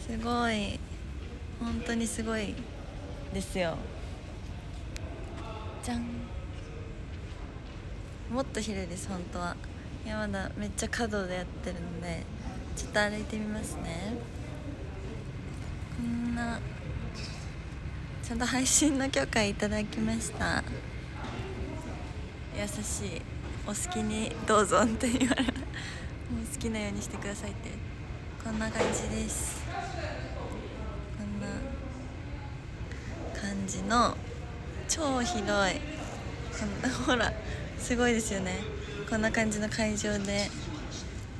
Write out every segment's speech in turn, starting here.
すごい。本当にすごいですよ。じゃん。もっと広いです本当は。いやまだめっちゃ角でやってるのでちょっと歩いてみますね。こんなちゃんと配信の許可いただきました。優しい。お好きにどうぞって言われもう好きなようにしてくださいってこんな感じです。こんな感じの超広い。こんほらすごいですよね。こんな感じの会場で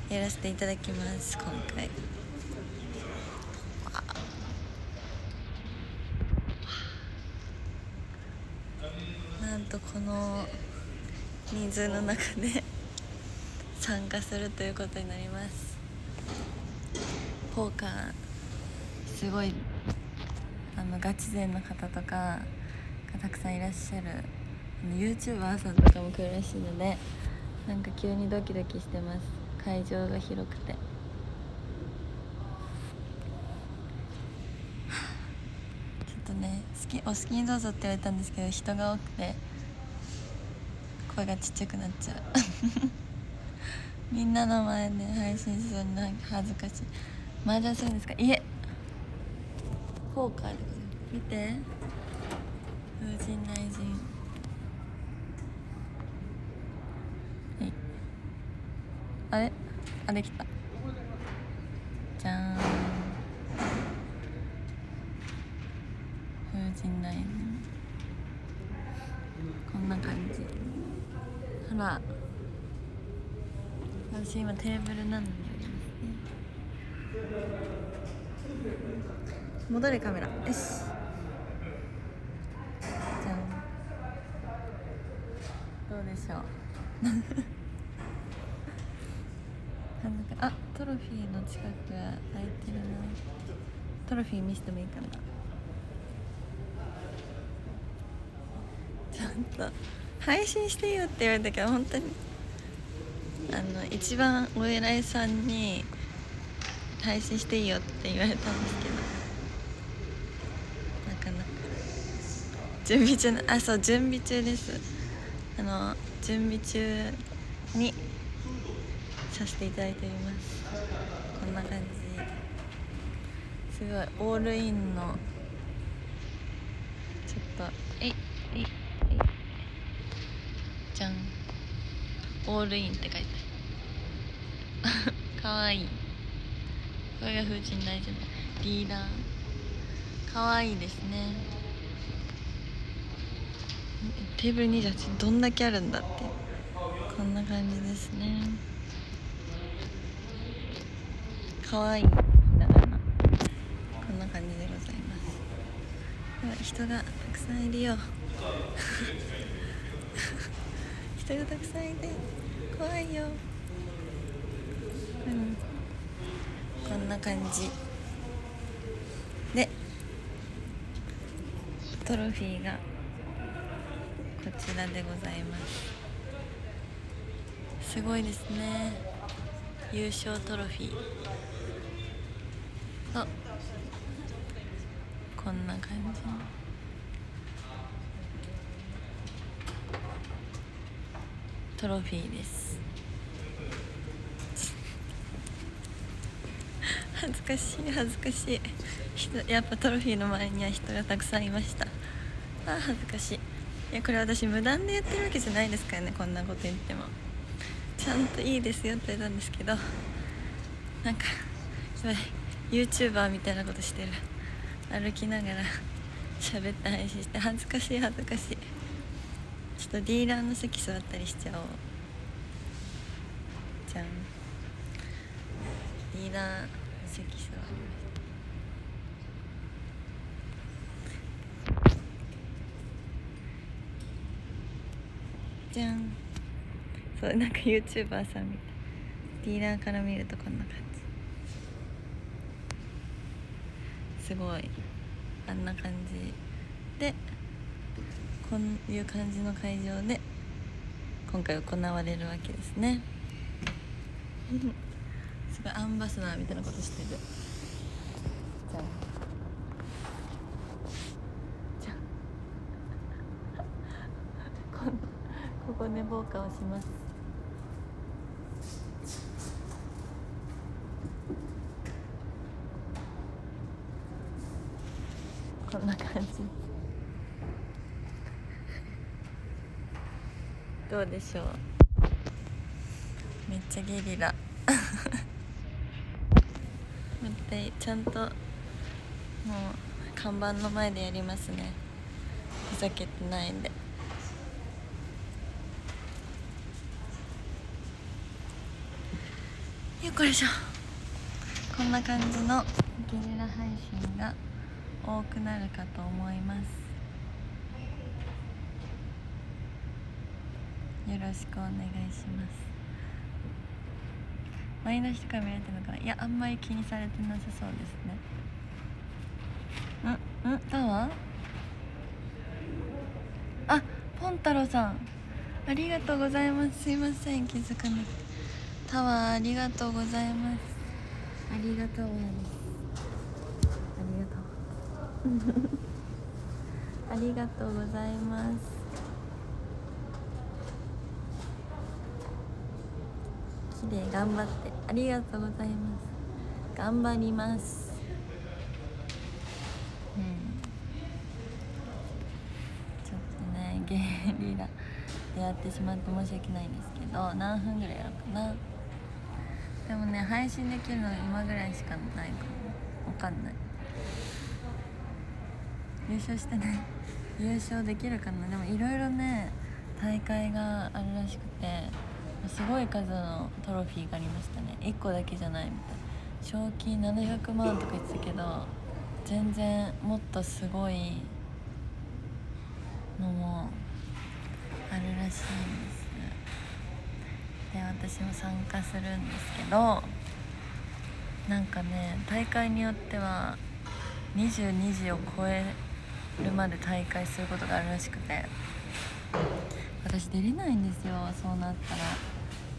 やらせていただきます今回。なんとこの人数の中で 参加するということになります。ポーカーすごいあのガチ勢の方とかがたくさんいらっしゃる YouTuber さんとかも来るらしいのでなんか急にドキドキしてます。会場が広くて。ちょっとね好きお好きにどうぞって言われたんですけど人が多くて声がちっちゃくなっちゃう。みんなの前で配信するの恥ずかしい。麻雀するんですか？いえ。ポーカーでございます。見て。風神雷神。はい。あれ？あできた。じゃーん。風神雷神。こんな感じ。ほら。私今テーブルなのにありますね戻れカメラ。よし。じゃん。どうでしょう。あトロフィーの近くが空いてるな。トロフィー見せてもいいかな。ちゃんと配信していいよって言われたけど本当に。あの一番お偉いさんに配信していいよって言われたんですけどなかなか準備中のあそう準備中です。あの準備中にさせていただいております。こんな感じすごいオールインのちょっとえいえいえいじゃんオールインって書いてあるかわいいこれが風神大丈夫リーダーかわいいですねテーブル28どんだけあるんだって。こんな感じですね。かわい。いだからこんな感じでございます。では人がたくさんいるよ。人がたくさんいて。怖いよ。うん。こんな感じ。でトロフィーがこちらでございます。すごいですね。優勝トロフィー。とこんな感じ。トロフィーです。恥ずかしい恥ずかしい。やっぱトロフィーの前には人がたくさんいました。あ恥ずかしい。いやこれ私無断でやってるわけじゃないですからねこんなこと言っても。ちゃんといいですよって言ったんですけどなんかすごい YouTuber みたいなことしてる。歩きながら喋って配信して恥ずかしい恥ずかしい。ちょっとディーラーの席座ったりしちゃおう。じゃん。ディーラーの席座りましたじゃんそうなんか YouTuber さんみたいディーラーから見るとこんな感じ。すごいあんな感じ。でこういう感じの会場で今回行われるわけですね。すごいアンバサダーみたいなことしてる。じゃあじゃあこんここ寝坊かをします。こんな感じ。どうでしょう。めっちゃゲリラ。待ってちゃんともう看板の前でやりますね。ふざけてないんでよっこいしょこんな感じのゲリラ配信が多くなるかと思います。よろしくお願いします。前の人か見られてるのかな？いやあんまり気にされてなさそうですね。うん？うん？タワーあポン太郎さん。ありがとうございます。すいません。気づかなくて。タワーありがとうございます。ありがとうございます。ありがとうありがとうございます。綺麗頑張ってありがとうございます。頑張ります。うんちょっとねゲリラでやってしまって申し訳ないんですけど何分ぐらいやるかなでもね配信できるの今ぐらいしかないかも。わかんない。優勝してね優勝できるかな。でもいろいろね大会があるらしくてすごい数のトロフィーがありましたね。1個だけじゃないみたいな。賞金700万とか言ってたけど全然もっとすごいのもあるらしい。で私も参加するんですけどなんかね大会によっては22時を超えるまで大会することがあるらしくて私出れないんですよそうなったら。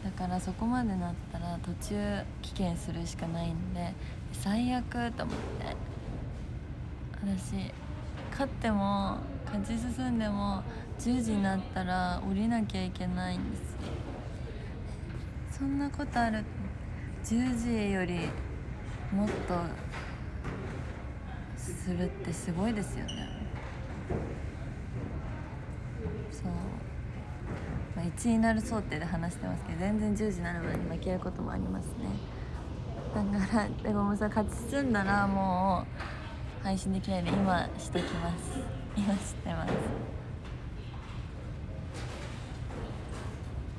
だからそこまでなったら途中棄権するしかないんで最悪と思って。私勝っても勝ち進んでも10時になったら降りなきゃいけないんですよ。そんなことある？10時よりもっとするってすごいですよね。そう。まあ、1になる想定で話してますけど全然10時になる前に負けることもありますね。だからでももうさ勝ち進んだらもう配信できないで今してきます。今してます。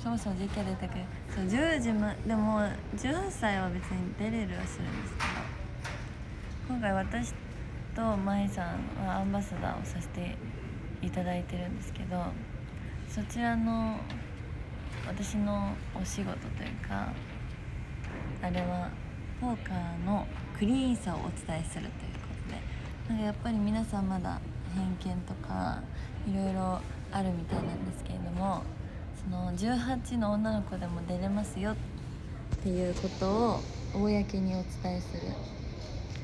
そもそも実家出てくる。そう10時までも18歳は別に出れるはするんですけど。今回私と舞さんはアンバサダーをさせていただいてるんですけどそちらの私のお仕事というかあれはポーカーのクリーンさをお伝えするということで。なんかやっぱり皆さんまだ偏見とかいろいろあるみたいなんですけれどもの18の女の子でも出れますよっていうことを公にお伝えする。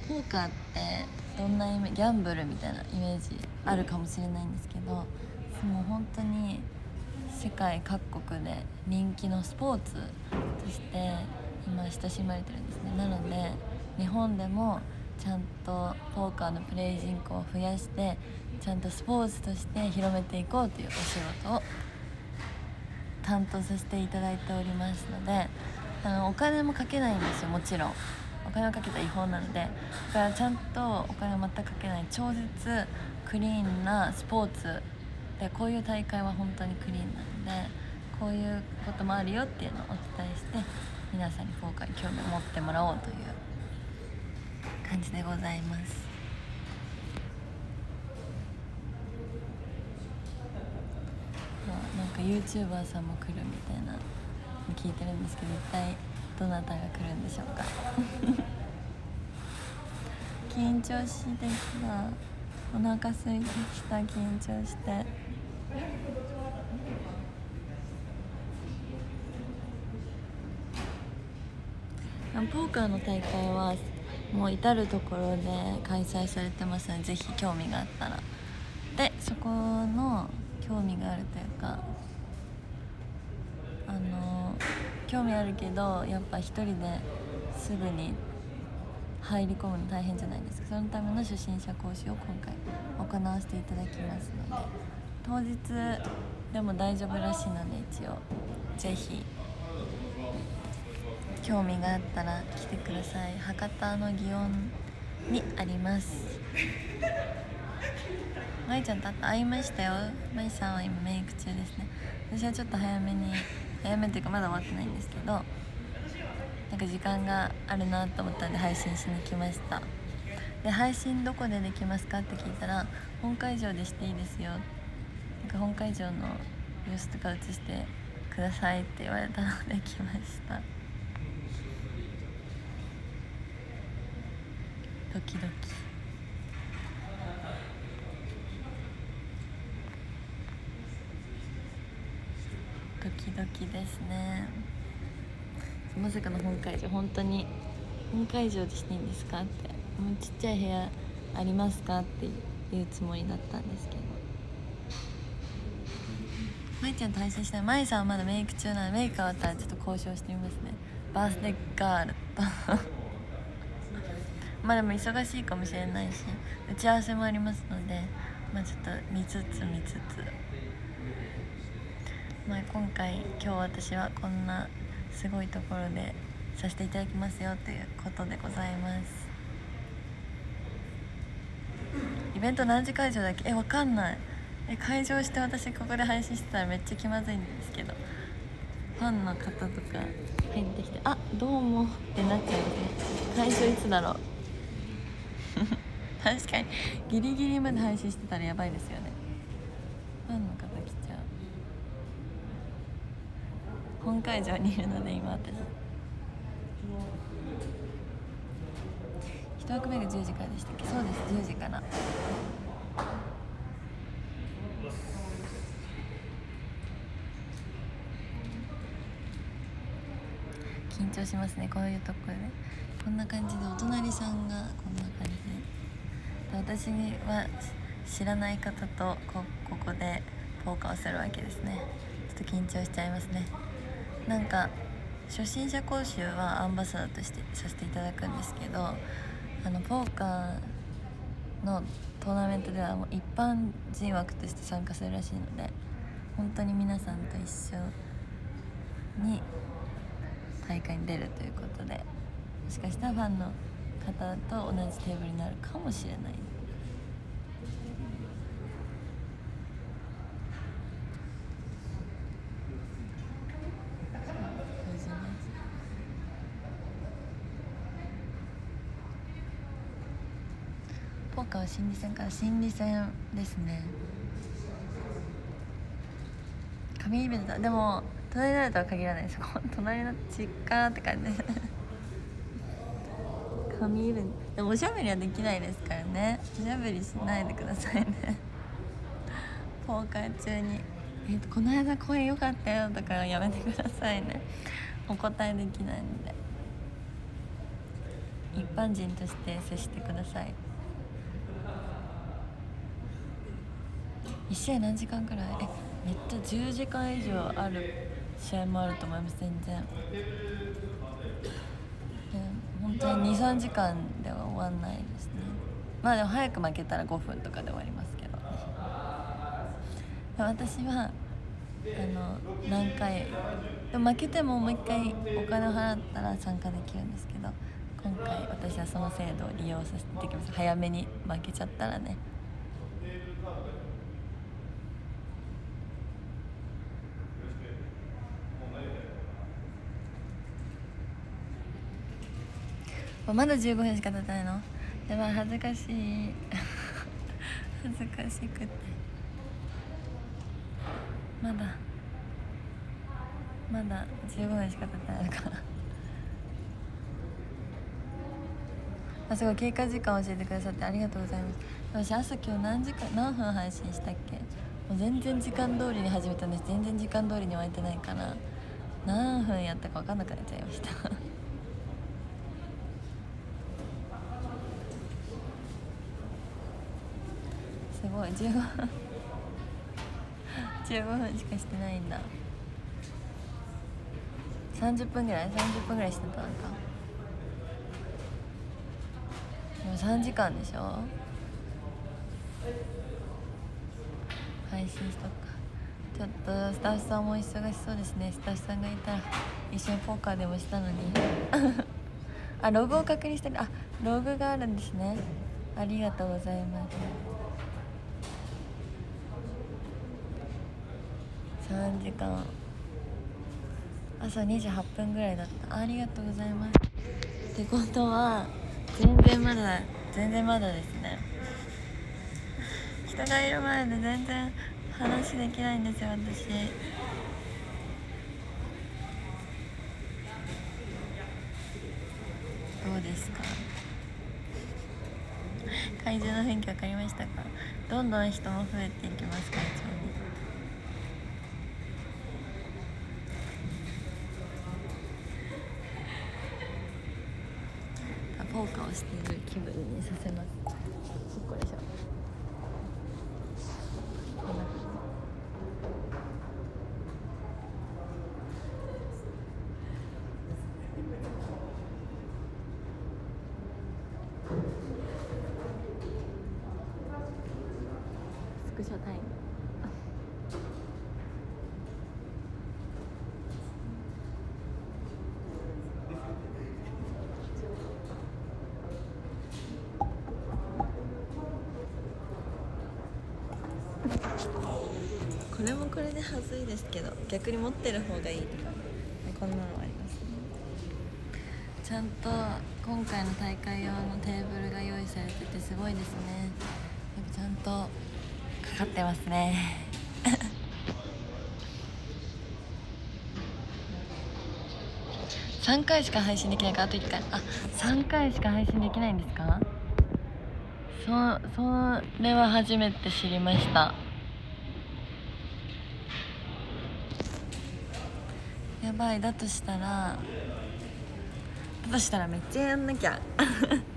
ポーカーってどんなイメギャンブルみたいなイメージあるかもしれないんですけどもう本当に世界各国で人気のスポーツとして今親しまれてるんですね。なので日本でもちゃんとポーカーのプレイ人口を増やしてちゃんとスポーツとして広めていこうというお仕事を担当させていただいておりますのであのお金もかけないんですよもちろん。お金をかけたら違法なので。だからちゃんとお金を全くかけない。超絶クリーンなスポーツでこういう大会は本当にクリーンなのでこういうこともあるよっていうのをお伝えして皆さんにポーカーに興味を持ってもらおうという感じでございますなんか YouTuber さんも来るみたいな聞いてるんですけど一体どなたが来るんでしょうか？緊張してきた。お腹空いてきた。緊張して。ポーカーの大会はもう至る所で開催されてますのでぜひ興味があったら。でそこの興味があるというかあの興味あるけどやっぱ一人ですぐに入り込むの大変じゃないですか。そのための初心者講師を今回行わせていただきますので当日でも大丈夫らしいので一応ぜひ興味があったら来てください。博多の祇園にあります。まいちゃんと会いました。よまいさんは今メイク中ですね。私はちょっと早めに早めっていうかまだ終わってないんですけどなんか時間があるなと思ったんで配信しに来ました。で配信どこでできますかって聞いたら本会場でしていいですよ。なんか本会場の様子とか映してくださいって言われたので来ました。ドキドキ。ドキドキですね。まさかの本会場本当に本会場でしていいんですかってもうちっちゃい部屋ありますかっていうつもりだったんですけど。まいちゃんと配信したいまいさんはまだメイク中なの？でメイク終わったらちょっと交渉してみますね。バースデーガール。と まあでも忙しいかもしれないし打ち合わせもありますのでまあちょっと見つつ見つつ。まあ今回今日私はこんなすごいところでさせていただきますよということでございます。イベント何時会場だっけ？えわかんない。え会場して私ここで配信してたらめっちゃ気まずいんですけど。ファンの方とか入ってきて「あどうも」ってなっちゃうんで会場いつだろう。確かに。ギリギリまで配信してたらやばいですよねファンの方来ちゃう本会場にいるので今私一枠目が10時からでしたっけ？そうです10時から。緊張しますねこういうところで。こんな感じでお隣さんがこんな感じで。私は知らない方とこここでポーカーをするわけですね。ちょっと緊張しちゃいますねなんか初心者講習はアンバサダーとしてさせていただくんですけどあのポーカーのトーナメントではもう一般人枠として参加するらしいので本当に皆さんと一緒に大会に出るということでもしかしたらファンの方と同じテーブルになるかもしれないポーカーは心理戦から心理戦ですね。紙イベントでも隣になるとは限らないです。隣の実家って感じ。紙イベント。でもおしゃべりはできないですからね。おしゃべりしないでくださいね。ポーカー中に「えーと、この間声良かったよ」とかやめてくださいね。お答えできないので。一般人として接してください。1試合何時間くらい？えめっちゃ10時間以上ある試合もあると思います全然。本当に23時間では終わんないですね。まあでも早く負けたら5分とかで終わりますけど。私はあの何回でも負けてももう一回お金を払ったら参加できるんですけど今回私はその制度を利用させていただきます早めに負けちゃったらね。まだ15分しか経たないの？やばい恥ずかしい。恥ずかしくて。まだ。まだ15分しか経ってないか。ら あすごい。経過時間教えてくださってありがとうございます。私朝今日何時間何分配信したっけ？もう全然時間通りに始めたんです。全然時間通りに湧いてないから。何分やったか分かんなくなっちゃいました。い15分15分しかしてないんだ。30分ぐらい30分ぐらいしてたのか。でも3時間でしょ？配信しとくか。ちょっとスタッフさんも忙しそうですね。スタッフさんがいたら一緒にポーカーでもしたのに。あログを確認してるあログがあるんですね。ありがとうございます。3時間。朝28分ぐらいだった。ありがとうございます。ってことは全然まだ全然まだですね。人がいる前で全然話できないんですよ私。どうですか？会場の雰囲気分かりましたか？どんどん人も増えていきます会場にあポーカーをしている気分にさせます。ここでしょこんな感じスクショタイムこれではずいですけど逆に持ってる方がいいとか。こんなのありますね。ちゃんと今回の大会用のテーブルが用意されててすごいですね。ちゃんとかかってますね。3回しか配信できないかあと1回。あ3回しか配信できないんですか？そそれは初めて知りましたやばいだとしたらだとしたらめっちゃやんなきゃ。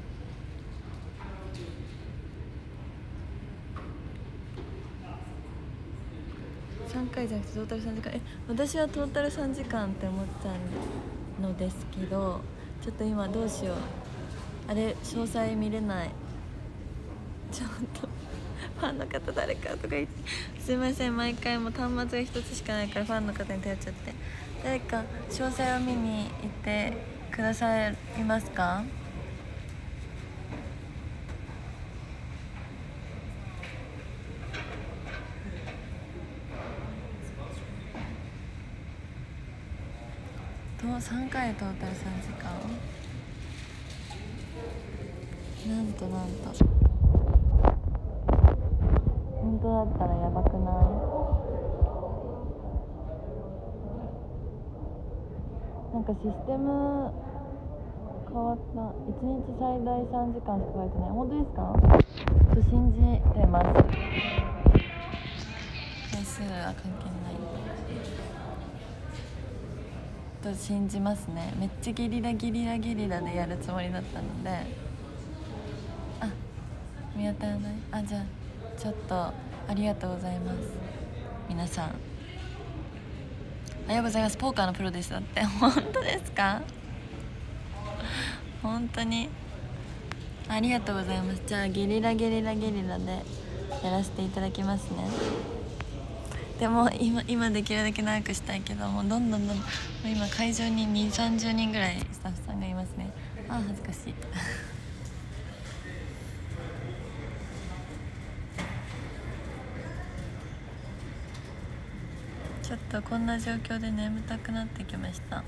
3回じゃなくてトータル3時間。え私はトータル3時間って思っちゃうのですけどちょっと今どうしよう。あれ詳細見れない。ちょっと。ファンの方誰かとか言ってすいません毎回も端末が一つしかないからファンの方に頼っちゃって。誰か詳細を見に行ってくださいますか？と3回トータル3時間？なんとなんと。本当だったらやばくない？なんかシステム変わった。1日最大3時間しか書いてない。本当ですか？と信じてます。回数は関係ない。と信じますね。めっちゃゲリラゲリラゲリラでやるつもりだったので。あ見当たらない。あじゃあちょっとありがとうございます。皆さん。おはようございます。ポーカーのプロですだって。本当ですか？本当に。ありがとうございます。じゃあゲリラゲリラゲリラでやらせていただきますね。でも今今できるだけ長くしたいけどもうどんどんどんどん。もう今会場に2 3 0人ぐらいスタッフさんがいますね。あー恥ずかしいちょっとこんな状況で眠たくなってきました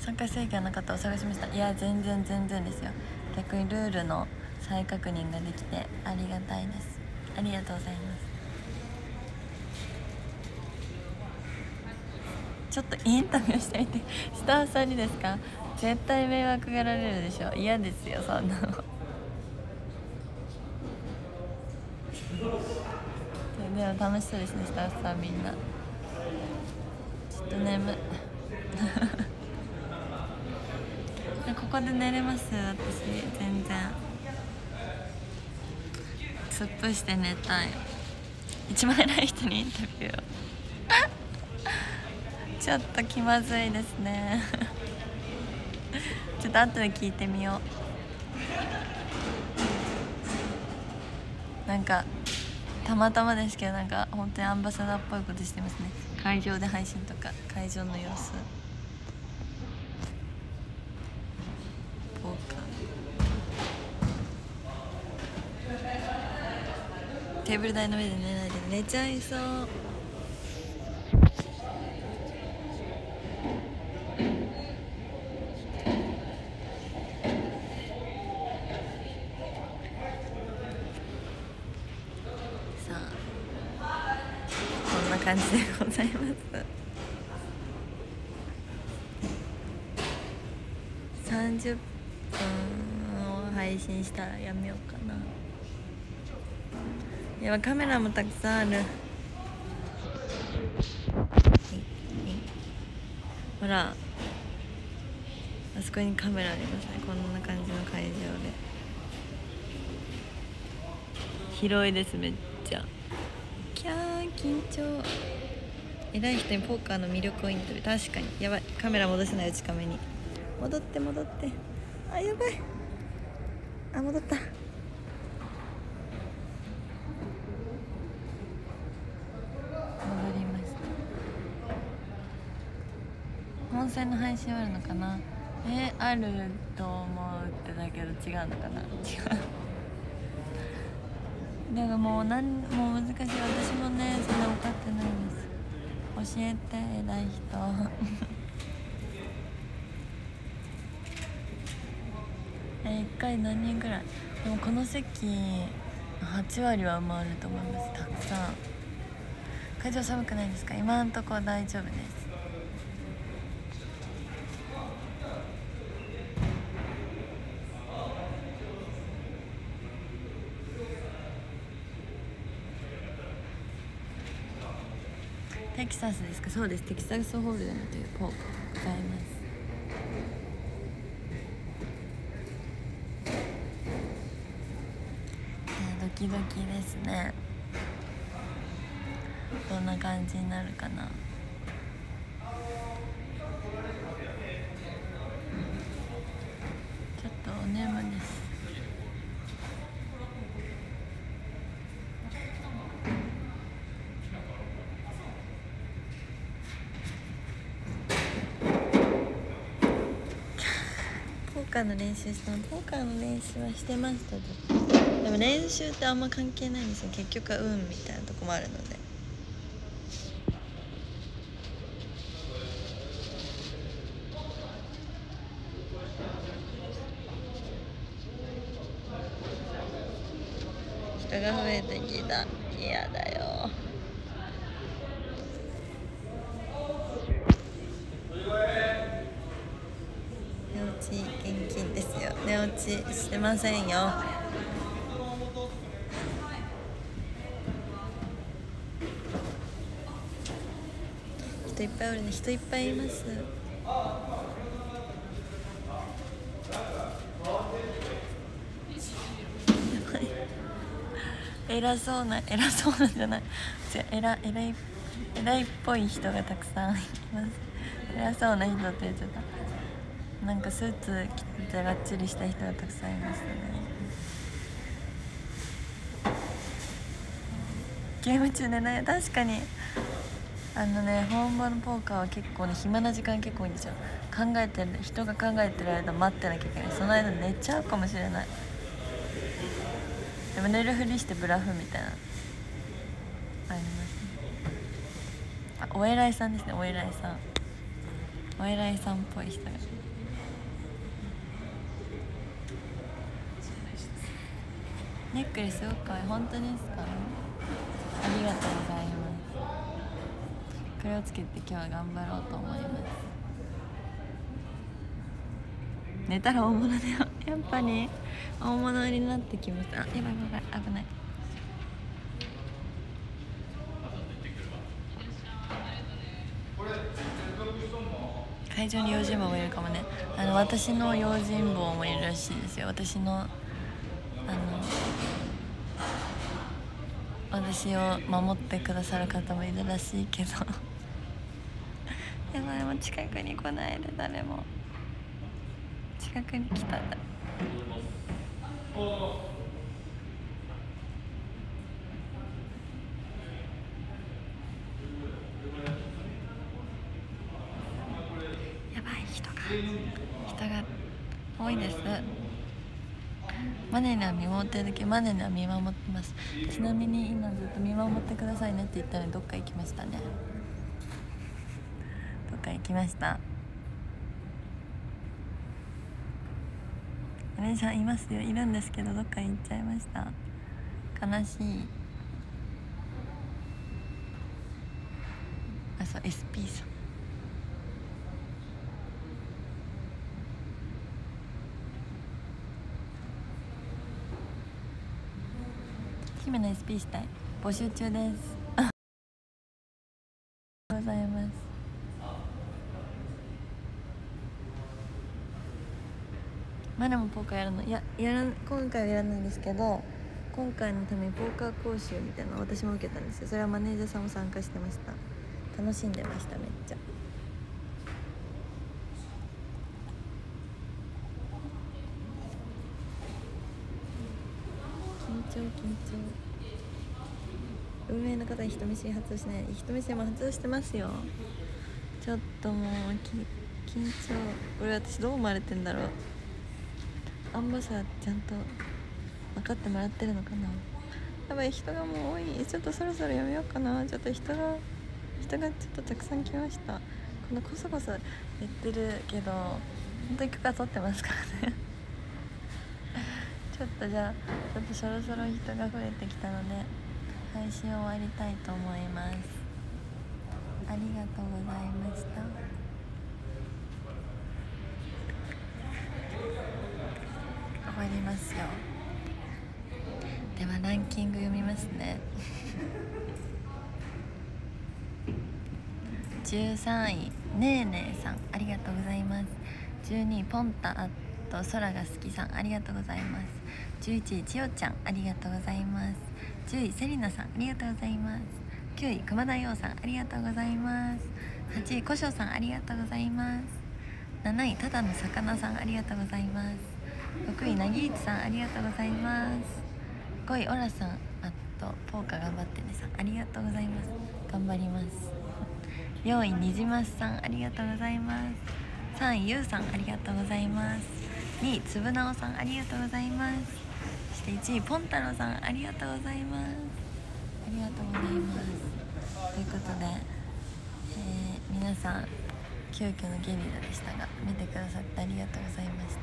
参加制限の方を探しましたいや全然全然ですよ逆にルールの再確認ができてありがたいですありがとうございますちょっとインタビューしてみてスタッフさんにですか絶対迷惑がられるでしょ嫌ですよそんなのでも楽しそうですねスタッフさんみんなっと眠いここで寝れます？私全然。スップして寝たい。一番偉い人にインタビューを。ちょっと気まずいですね。ちょっと後で聞いてみよう。なんかたまたまですけどなんか本当にアンバサダーっぽいことしてますね。会場で配信とか会場の様子。ポーカー。テーブル台の上で寝ないで寝ちゃいそう。さあこんな感じでざいます。30分を配信したらやめようかな。いやカメラもたくさんある。ほらあそこにカメラありますね。こんな感じの会場で。広いですめっちゃ。キャー緊張。偉い人にポーカーの魅力をインタビュー。確かに。やばい。カメラ戻せない内カメに。戻って戻って。あやばい。あ戻った。戻りました。本戦の配信あるのかな？えあると思うってだけど違うのかな？違う。だからもうなんもう難しい。私もねそんな分かってないんです教えて偉い人。え1回何人ぐらい？でもこの席8割は埋まると思います。たくさん。会場寒くないですか？今んとこ大丈夫です。テキサスですか？そうです。テキサスホールデムというポーク。ございます。ドキドキですね。どんな感じになるかなちょっとお眠ですポーカーの練習したのポーカーの練習はしてましたけど。でも練習ってあんま関係ないんですよ。結局は運みたいなとこもあるので。人が増えてきた。嫌だよ。寝落ちしてませんよ。人いっぱいおるね。人いっぱいいます。偉そうな偉そうなんじゃない。違う偉偉い偉いっぽい人がたくさんいます。偉そうな人って言っちゃった。なんかスーツ着てがっちりした人がたくさんいましたね。ゲーム中でね確かにあのね本場のポーカーは結構ね暇な時間結構多いんですよ。考えてる人が考えてる間待ってなきゃいけない。その間寝ちゃうかもしれない。でも寝るふりしてブラフみたいな。ありますね。あお偉いさんですねお偉いさん。お偉いさんっぽい人が。ネックレスす。ごく可愛い本当ですかありがとうございます。これをつけて今日は頑張ろう。と思い。ます寝たら大物だよやっぱり。大物になってきました。あやばい。やばい。やばい。危ない。会場に用心棒もい。るかもねあの私の用心棒もい。るらしい。ですよ私のあの私を守ってくださる方もいるらしいけど。やばいもう近くに来ないで誰も。近くに来たらやばい人が。人が多いです。マネには見守ってるだけマネには見守ってます。ちなみに今ずっと見守ってくださいねって言ったらどっか行きましたね。どっか行きました。お姉さんいますよ。いるんですけどどっか行っちゃいました。悲しい。あそう SP さん。姫の SP したい。募集中です。ありがとうございます。まだもポーカーやるの？いややら今回はやらないんですけど今回のためにポーカー講習みたいなの私も受けたんですよ。それはマネージャーさんも参加してました。楽しんでましためっちゃ緊張緊張。運営の方に人見知り発動しない。人見知りも発動してますよ。ちょっともう緊張。これ私どう思われてんだろう。アンバサーちゃんと分かってもらってるのかな。やばい人がもう多い。ちょっとそろそろやめようかな。ちょっと人が人がちょっとたくさん来ました。このこそこそ言ってるけど本当に許可取ってますからね。ちょっとじゃあちょっとそろそろ人が増えてきたので配信終わりたいと思います。ありがとうございました。終わりますよ。ではランキング読みますね。13位ねえねえさんありがとうございます。12位ポンタあと空が好きさんありがとうございます。11位ちよちゃんありがとうございます。10位セリナさんありがとうございます。9位熊田陽さんありがとうございます。8位こしょうさんありがとうございます。7位ただの魚さんありがとうございます。6位なぎいちさんありがとうございます。5位オラさんあとポーカ頑張ってねさんありがとうございます。頑張ります。4位にじますさんありがとうございます。3位ゆうさんありがとうございます。2位つぶなおさんありがとうございます。そして1位ポン太郎さんありがとうございます。ありがとうございます。ということで、えー皆さん急遽のゲリラでしたが見てくださってありがとうございました。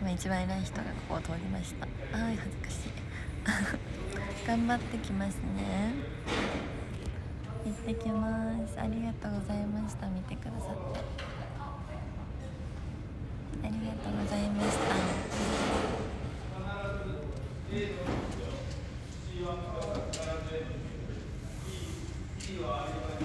今一番偉い人がここを通りました。あー恥ずかしい。頑張ってきますね。行ってきます。ありがとうございました。見てくださって。ありがとうございました。